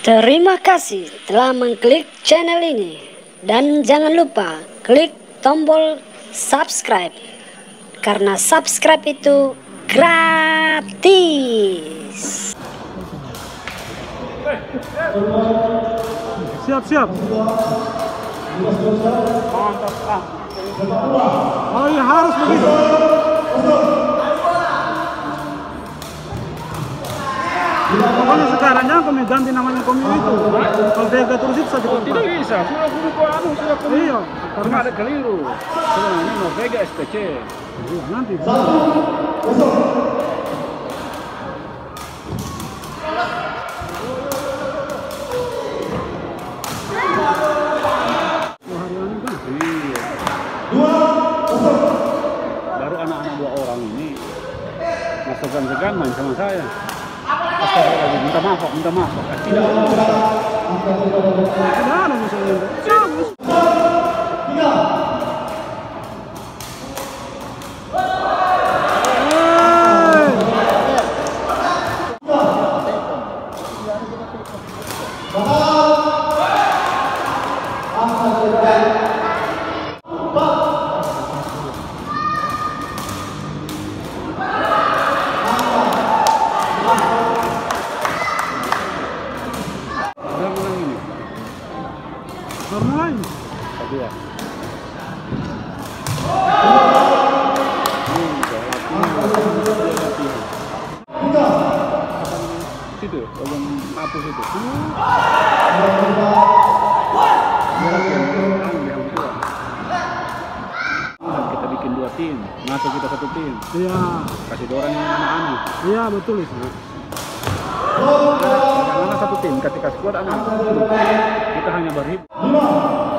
Terima kasih telah mengklik channel ini dan jangan lupa klik tombol subscribe karena subscribe itu gratis. Siap, siap. Oh iya harus begitu. Pokoknya sekarang jangan kami ganti namanya kami itu. Kalau Vega terus itu saja Tidak bisa, sudah kudu ku anu, sudah kudu. Iya, Karena ada keliru. Sebenarnya Norvega STC. Iya, nanti. Oh, kan. Iya. Baru anak-anak dua orang ini segan-segan main sama saya. 好的，你们的嘛好，你们。Itu. Tua. Dan kita bikin dua tim, masuk kita satu tim. Iya, Kasih Doran yang anak-anak. iya betul itu. Karena satu tim, ketika squad anak kita hanya berhitung.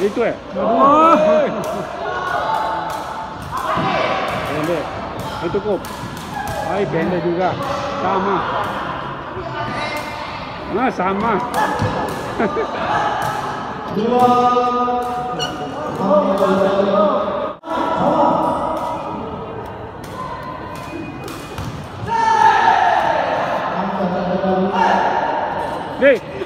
Victor. Bende. Itu kop. Hai bende juga. Sama. Nah, sama. Dua. Hey.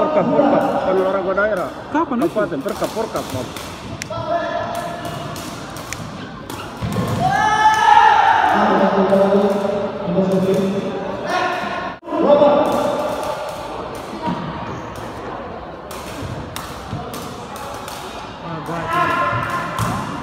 Porca, porca, kalau orang godaerah. Kapan? Kapan? Berkah, porka, porka.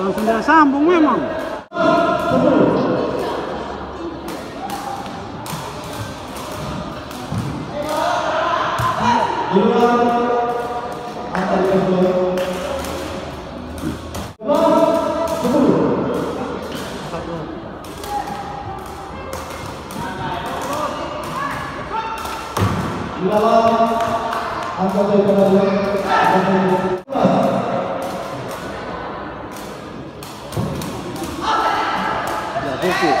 Langsung dia sambung memang. 感謝という形で、はい、じゃあ、どうしよう。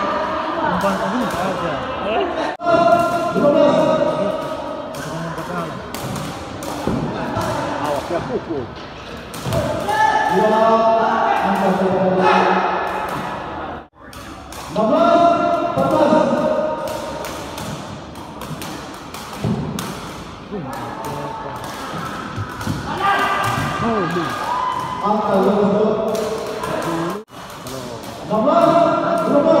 Mama, Mama.